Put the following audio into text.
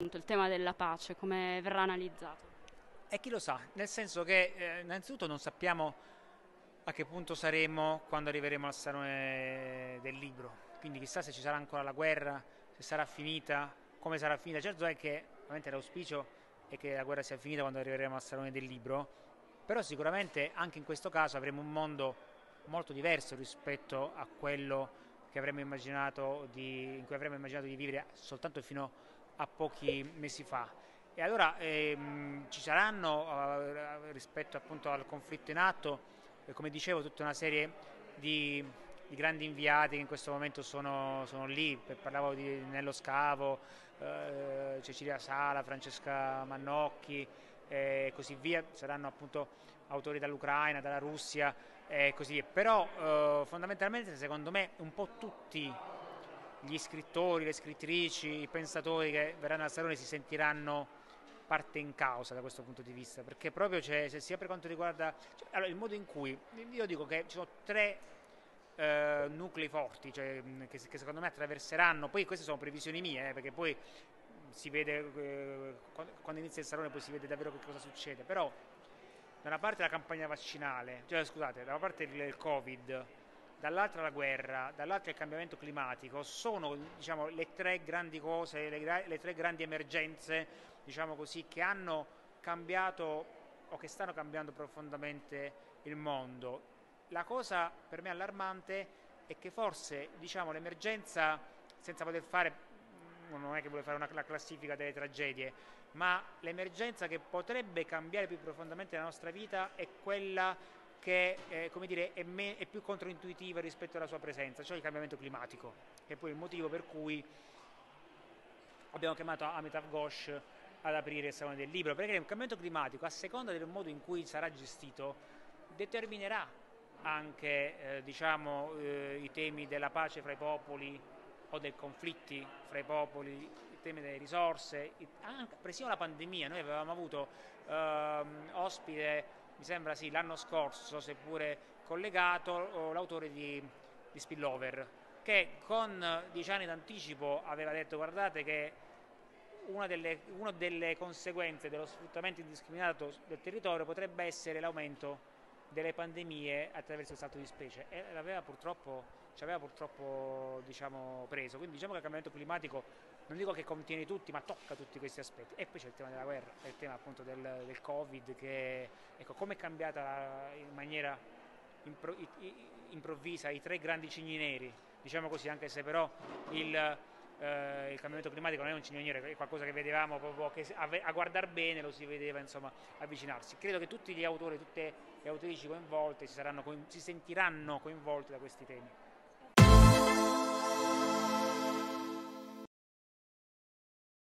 il tema della pace, come verrà analizzato? E chi lo sa, nel senso che eh, innanzitutto non sappiamo a che punto saremo quando arriveremo al Salone del Libro, quindi chissà se ci sarà ancora la guerra, se sarà finita, come sarà finita. Certo è che ovviamente l'auspicio è che la guerra sia finita quando arriveremo al Salone del Libro, però sicuramente anche in questo caso avremo un mondo molto diverso rispetto a quello avremmo di, in cui avremmo immaginato di vivere soltanto fino a pochi mesi fa. E allora ehm, ci saranno eh, rispetto appunto al conflitto in atto, eh, come dicevo, tutta una serie di, di, grandi inviati che in questo momento sono, sono lì, parlavo di Nello Scavo, eh, Cecilia Sala, Francesca Mannocchi e così via, saranno appunto autori dall'Ucraina, dalla Russia e così via. Però eh, fondamentalmente secondo me un po' tutti gli scrittori, le scrittrici, i pensatori che verranno al Salone si sentiranno parte in causa da questo punto di vista, perché proprio c'è, sia per quanto riguarda cioè, allora, il modo in cui, io dico che ci sono tre eh, nuclei forti cioè, che, che, secondo me attraverseranno, poi queste sono previsioni mie, eh, perché poi si vede, eh, quando inizia il salone poi si vede davvero che cosa succede, però da una parte la campagna vaccinale, cioè scusate, da una parte il Covid, dall'altra la guerra, dall'altra il cambiamento climatico, sono diciamo, le tre grandi cose, le, le tre grandi emergenze diciamo così, che hanno cambiato o che stanno cambiando profondamente il mondo. La cosa per me allarmante è che forse diciamo, l'emergenza, senza poter fare, non è che vuole fare una, una classifica delle tragedie, ma l'emergenza che potrebbe cambiare più profondamente la nostra vita è quella che eh, dire, è, me, è, più controintuitiva rispetto alla sua presenza, cioè il cambiamento climatico, che è poi il motivo per cui abbiamo chiamato Amitav Ghosh ad aprire il Salone del Libro, perché il cambiamento climatico, a seconda del modo in cui sarà gestito, determinerà anche eh, diciamo, eh, i temi della pace fra i popoli o dei conflitti fra i popoli, i temi delle risorse, anche persino la pandemia. Noi avevamo avuto ehm, ospite, mi sembra sì, l'anno scorso, seppure collegato, l'autore di, di Spillover, che con dieci anni d'anticipo aveva detto guardate che una delle, una delle conseguenze dello sfruttamento indiscriminato del territorio potrebbe essere l'aumento delle pandemie attraverso il salto di specie e l'aveva purtroppo, ci aveva purtroppo diciamo, preso. Quindi diciamo che il cambiamento climatico non dico che contiene tutti, ma tocca tutti questi aspetti. E poi c'è il tema della guerra, il tema appunto del, del Covid, che ecco, come è cambiata in maniera impro, improvvisa i tre grandi cigni neri, diciamo così, anche se però il eh, il cambiamento climatico non è un cignoniere, è qualcosa che vedevamo proprio che a, a guardare bene lo si vedeva insomma, avvicinarsi. Credo che tutti gli autori, tutte le autrici coinvolte si, saranno, si sentiranno coinvolte da questi temi.